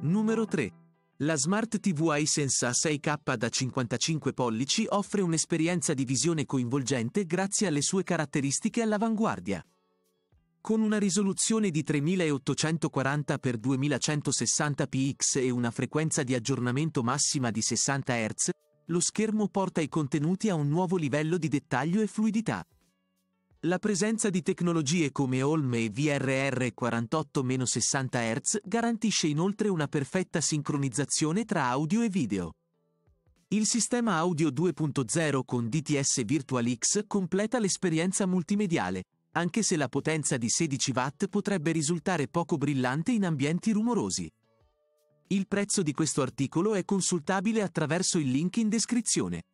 Numero 3. La Smart TV iSense A6K da 55 pollici offre un'esperienza di visione coinvolgente grazie alle sue caratteristiche all'avanguardia. Con una risoluzione di 3840x2160 px e una frequenza di aggiornamento massima di 60 Hz, lo schermo porta i contenuti a un nuovo livello di dettaglio e fluidità. La presenza di tecnologie come Olme e VRR 48-60 Hz garantisce inoltre una perfetta sincronizzazione tra audio e video. Il sistema audio 2.0 con DTS Virtual X completa l'esperienza multimediale, anche se la potenza di 16 watt potrebbe risultare poco brillante in ambienti rumorosi. Il prezzo di questo articolo è consultabile attraverso il link in descrizione.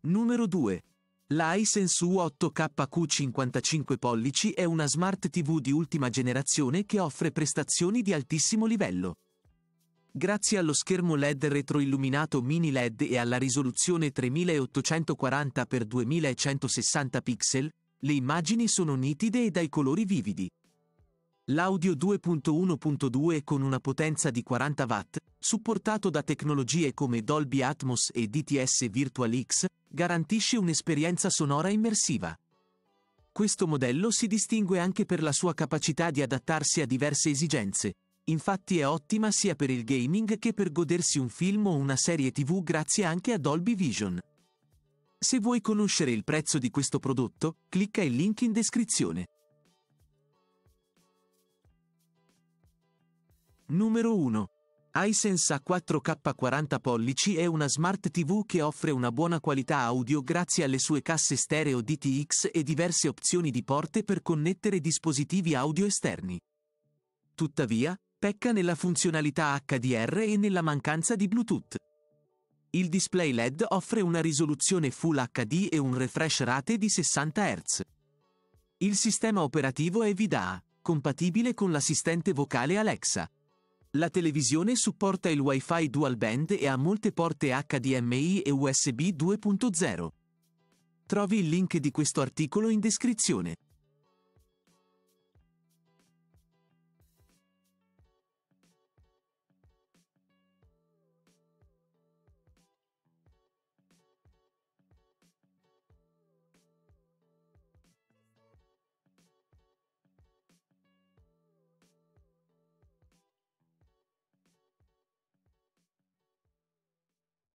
Numero 2. La iSense U8KQ 55 pollici è una smart TV di ultima generazione che offre prestazioni di altissimo livello. Grazie allo schermo LED retroilluminato mini LED e alla risoluzione 3840x2160 pixel, le immagini sono nitide e dai colori vividi. L'audio 2.1.2 con una potenza di 40 watt, supportato da tecnologie come Dolby Atmos e DTS Virtual X, garantisce un'esperienza sonora immersiva. Questo modello si distingue anche per la sua capacità di adattarsi a diverse esigenze, Infatti è ottima sia per il gaming che per godersi un film o una serie tv grazie anche a Dolby Vision. Se vuoi conoscere il prezzo di questo prodotto, clicca il link in descrizione. Numero 1. iSense A4K 40 pollici è una smart TV che offre una buona qualità audio grazie alle sue casse stereo DTX e diverse opzioni di porte per connettere dispositivi audio esterni. Tuttavia, pecca nella funzionalità HDR e nella mancanza di Bluetooth. Il display LED offre una risoluzione Full HD e un refresh rate di 60 Hz. Il sistema operativo è VIDAA, compatibile con l'assistente vocale Alexa. La televisione supporta il Wi-Fi dual band e ha molte porte HDMI e USB 2.0. Trovi il link di questo articolo in descrizione.